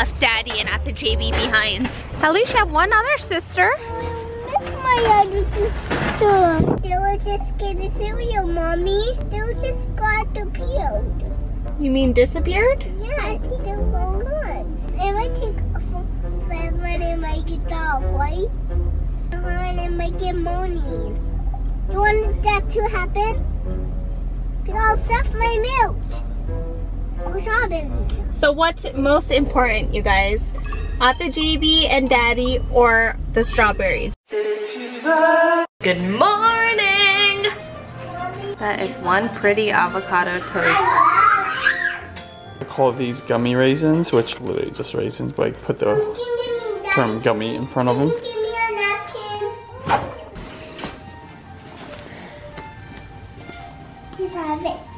left daddy and at the JB behind. At least you have one other sister. Miss my other sister. They were just getting cereal, mommy. They were just got disappeared. You mean disappeared? Yeah, I think they're all gone. It might take forever to make it dog, right? And it might get morning. You want that to happen? Because that's my milk. Or strawberry. So what's most important, you guys? At the JB and daddy or the strawberries? Good morning! That is one pretty avocado toast. I call these gummy raisins, which literally just raisins, but I put the term gummy in front of them. Give me a napkin. It.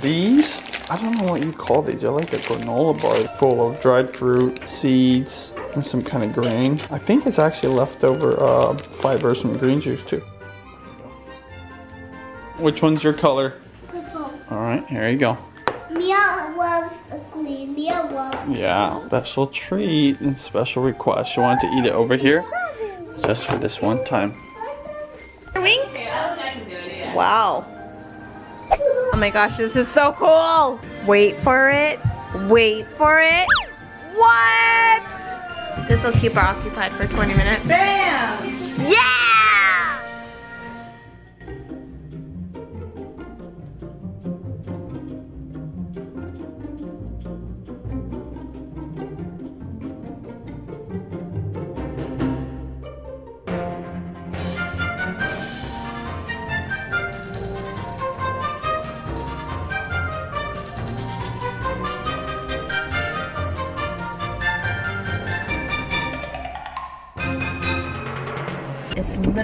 These, I don't know what you call these. They're like a granola bar full of dried fruit, seeds, and some kind of grain. I think it's actually leftover uh, fibers from green juice too. Which one's your color? Purple. All right, here you go. Miya loves green. Miya loves Yeah, special treat and special request. You wanted to eat it over here just for this one time. Wink? Wow. Oh my gosh, this is so cool. Wait for it. Wait for it. What? This will keep her occupied for 20 minutes. Bam! Yeah!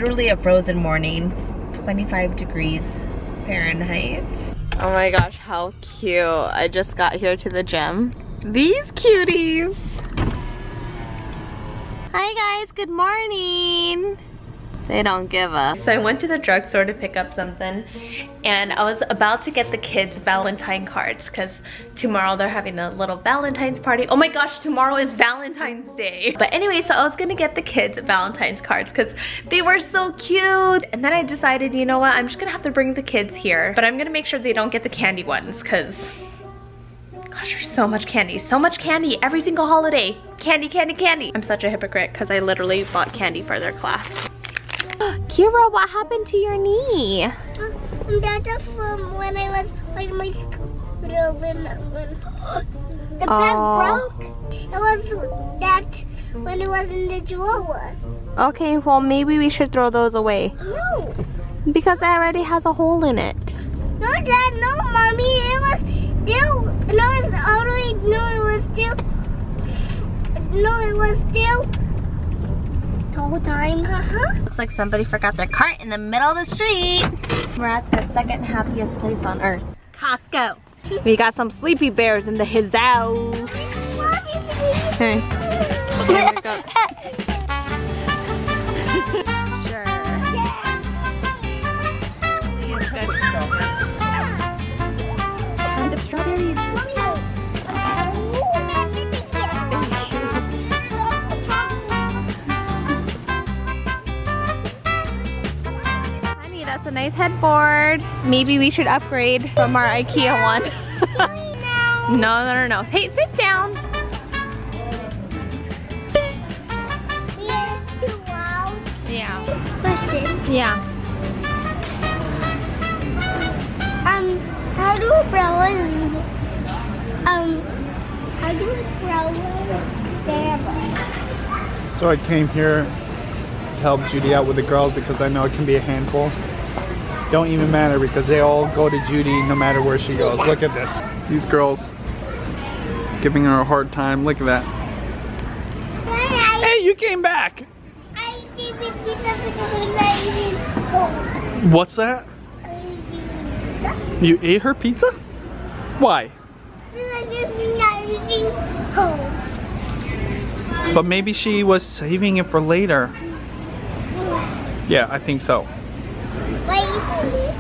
Literally a frozen morning. 25 degrees Fahrenheit. Oh my gosh, how cute. I just got here to the gym. These cuties. Hi guys, good morning. They don't give a. So I went to the drugstore to pick up something and I was about to get the kids Valentine cards because tomorrow they're having a little Valentine's party. Oh my gosh, tomorrow is Valentine's Day. But anyway, so I was gonna get the kids Valentine's cards because they were so cute. And then I decided, you know what, I'm just gonna have to bring the kids here. But I'm gonna make sure they don't get the candy ones because Gosh, there's so much candy. So much candy every single holiday. Candy, candy, candy. I'm such a hypocrite because I literally bought candy for their class. Keira, what happened to your knee? Uh, That's from when I was on my scooter when, when the Oh. broke. It was that when it was in the drawer. Okay, well maybe we should throw those away No, because it already has a hole in it. no, Dad, no, mommy. It was still. No, it's all the way. No, it was still. No, it was still. Whole time. Looks like somebody forgot their cart in the middle of the street. We're at the second happiest place on earth, Costco. We got some sleepy bears in the his house. Hey. Here we go. Honey, that's a nice headboard. Maybe we should upgrade from our IKEA one. no, no, no, no. Hey, sit down. Yeah. Question. Yeah. Um, how do umbrellas, um, how do umbrellas stand? So I came here to help Judy out with the girls because I know it can be a handful. Don't even matter because they all go to Judy no matter where she goes. Look at this. These girls. It's giving her a hard time. Look at that. Hey, you came back! What's that? You ate her pizza? Why? But maybe she was saving it for later. Yeah, I think so. Why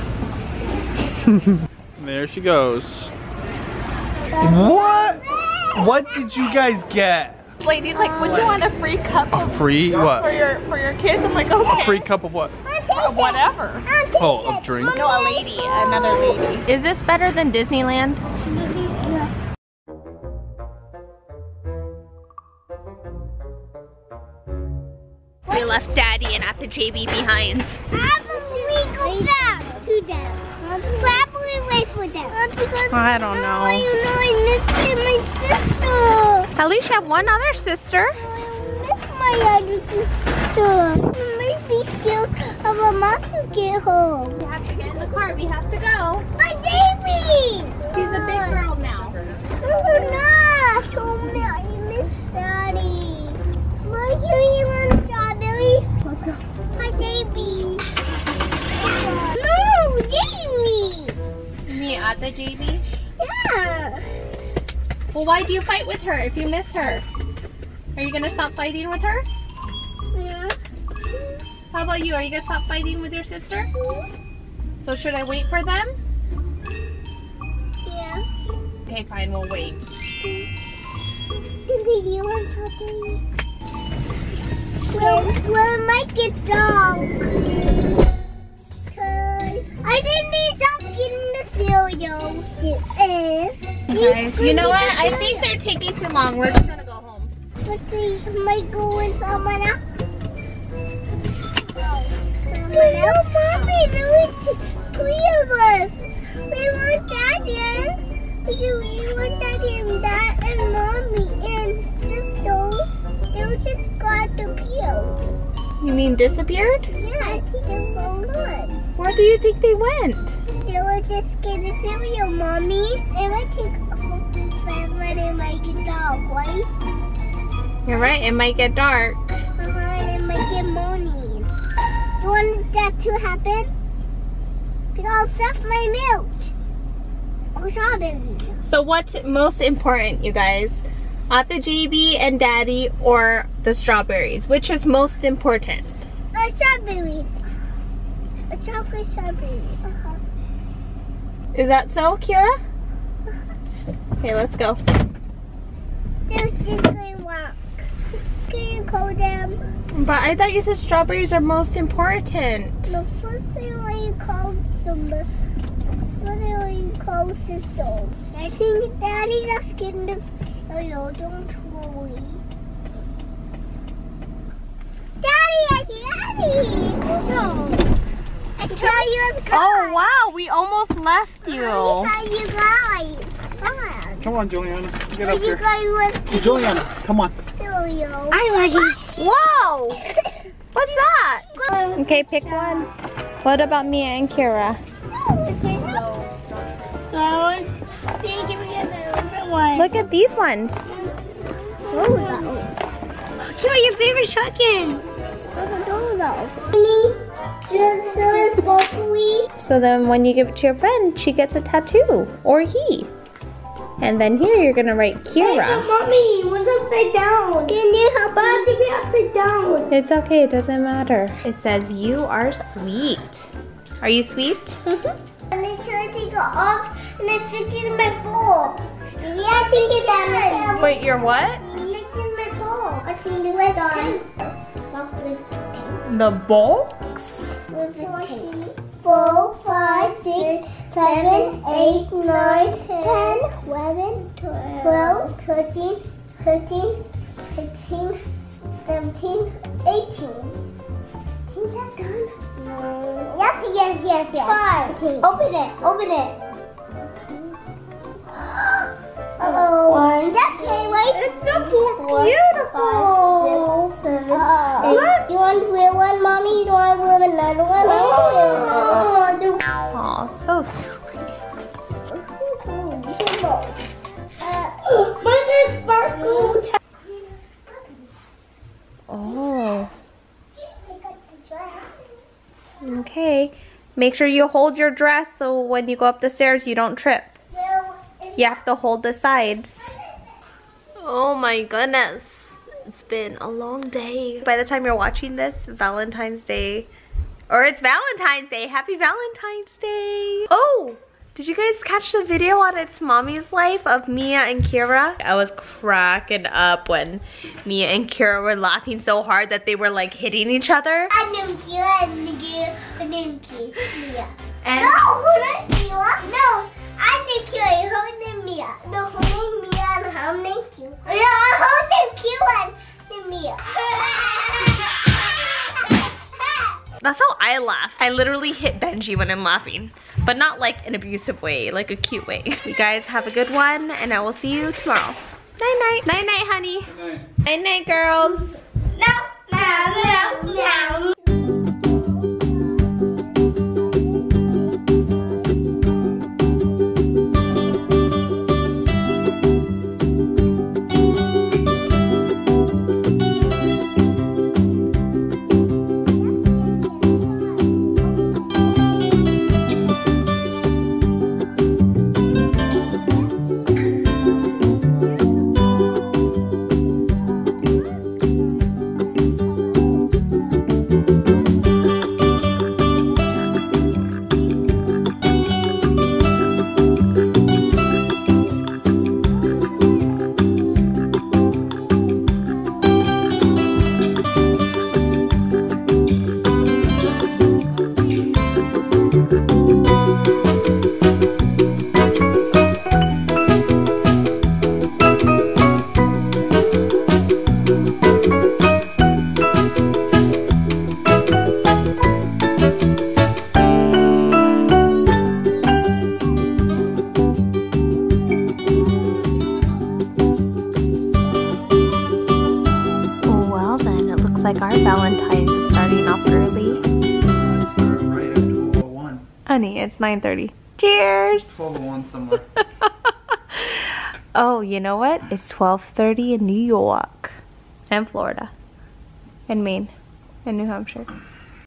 you There she goes. What? What did you guys get? Lady's like, would you want a free cup A of- free for what? your for your kids? I'm like, okay. A free cup of what? Whatever. Oh, a drink. No, a lady, another lady. Is this better than Disneyland? We left Daddy and at the JB behind. Probably go back to them. Probably wait for them. I don't know. I miss my sister. At least you have one other sister. I miss my other sister. Maybe still have a monster get home. We have to get in the car. We have to go. My baby! She's a big girl now. Oh no! Show me I miss daddy. My here you want strawberry? Let's go. My baby. At the JB? Yeah. Well, why do you fight with her if you miss her? Are you gonna stop fighting with her? Yeah. How about you? Are you gonna stop fighting with your sister? So should I wait for them? Yeah. Okay, fine, we'll wait. Baby, do you want? Well, well, it might get dark. It is. Guys, you know what? I think they're taking too long. We're just gonna go home. But they might go with someone else. Someone else? Mommy, there three of us. We want daddy and you, you want daddy and dad and mommy and sisters. They just got disappeared. You mean disappeared? Yeah, I think they're gone. Where do you think they went? Just getting cereal, mommy. It might take forever. They might get dark, right? You're right, it might get dark. Uh-huh, and it might get morning. You want that to happen? Because I'll stuff my milk. Or strawberries. So what's most important, you guys? At the JB and Daddy or the strawberries? Which is most important? The strawberries. A chocolate strawberries. Is that so, Keira? Okay, let's go. They're just going walk. Can you call them? But I thought you said strawberries are most important. The first thing when you call somebody, first thing when you call sister. I think Daddy just getting this. Oh, no, don't worry. Daddy, I Daddy! No. I tell you it's gone. Oh wow, we almost left I you. tell you guys. Come on. Come on, Julianna. Get up You here. guys Julianna, come on. cereal. I like it. Whoa! What's that? Okay, pick one. What about Miya and Keira? Look at these ones. Show your favorite shotguns. This is broccoli. So then when you give it to your friend, she gets a tattoo. Or he. And then here you're gonna write Keira. Mommy, one's upside down. Can you help us? Think we're upside down. It's okay, it doesn't matter. It says you are sweet. Are you sweet? And I try to take it off and I stick it in my bowl. Maybe I think it's on. Wait, you're what? It in my bowl. I think it's on. The box? With the tape. Four, five, six, seven, eight, nine, ten, eleven, twelve, thirteen, thirteen, sixteen, seventeen, eighteen. Is that done? No. Yes, yes, yes, yes. Five. Open it. Open it. Uh-oh. One. Okay, wait. It's so Four, beautiful. Five, six, seven, eight. You want real one, mommy? You want real another one? Oh, Aw, so sweet. uh, Mine is sparkle. Oh, okay. Make sure you hold your dress so when you go up the stairs you don't trip. You have to hold the sides. Oh my goodness. It's been a long day. By the time you're watching this, Valentine's Day, or it's Valentine's Day. Happy Valentine's Day. Oh, Did you guys catch the video on It's Mommy's Life of Miya and Keira? I was cracking up when Miya and Keira were laughing so hard that they were like hitting each other. I'm Keira and Keira and Miya. And No, hold Keira. No, I'm Keira and hold Miya. I laugh. I literally hit Benji when I'm laughing, but not like an abusive way, like a cute way. You guys have a good one and I will see you tomorrow. Night night. Night night, honey. Night night, girls. Meow, meow, meow, meow. Like our Valentine's is starting off early. Right at 1201. Honey, it's 9.30. Cheers! 1201 somewhere. Oh, you know what? It's 12.30 in New York. And Florida. And Maine. And New Hampshire.